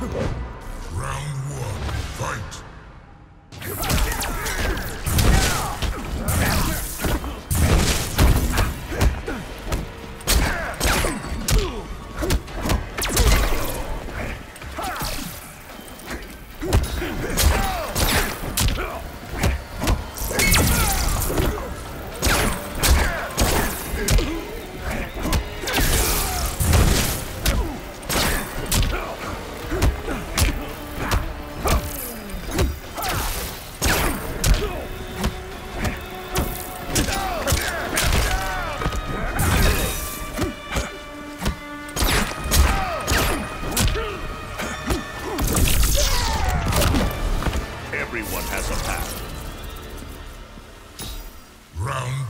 Round one, fight!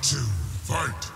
Two, fight!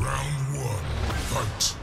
Round one, fight!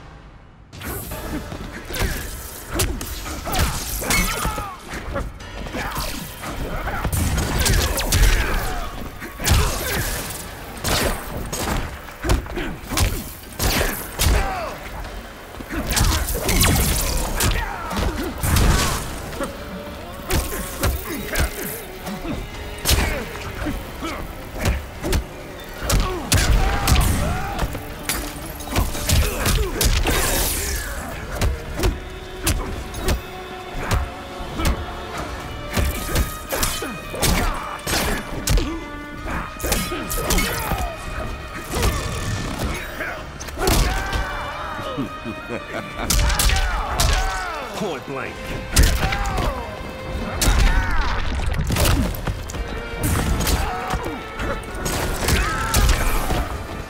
Point blank.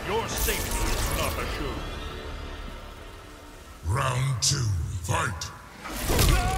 Your safety is not assured. Round two, fight!